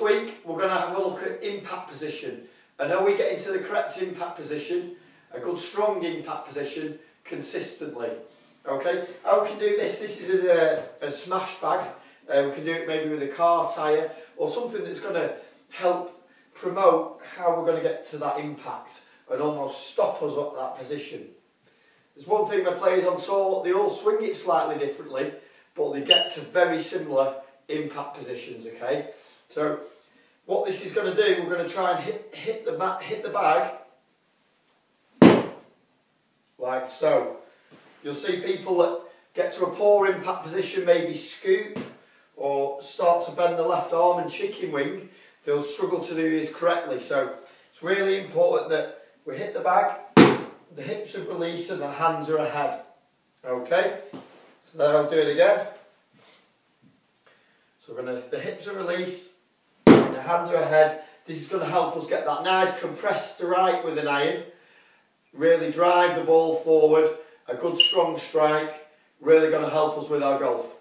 week we're going to have a look at impact position. And how we get into the correct impact position, a good strong impact position consistently. Okay, how we can do this, this is a, a smash bag. Uh, we can do it maybe with a car tyre or something that's going to help promote how we're going to get to that impact and almost stop us at that position. There's one thing my players on tour, they all swing it slightly differently, but they get to very similar impact positions, okay? So what this is going to do, we're going to try and hit, hit, the, hit the bag like so. You'll see people that get to a poor impact position, maybe scoop or start to bend the left arm and chicken wing, they'll struggle to do this correctly. So it's really important that we hit the bag, the hips are released and the hands are ahead. Okay, so then I'll do it again. So we're gonna, the hips are released, the hands are ahead. This is going to help us get that nice compressed right with an iron. Really drive the ball forward. A good strong strike. Really going to help us with our golf.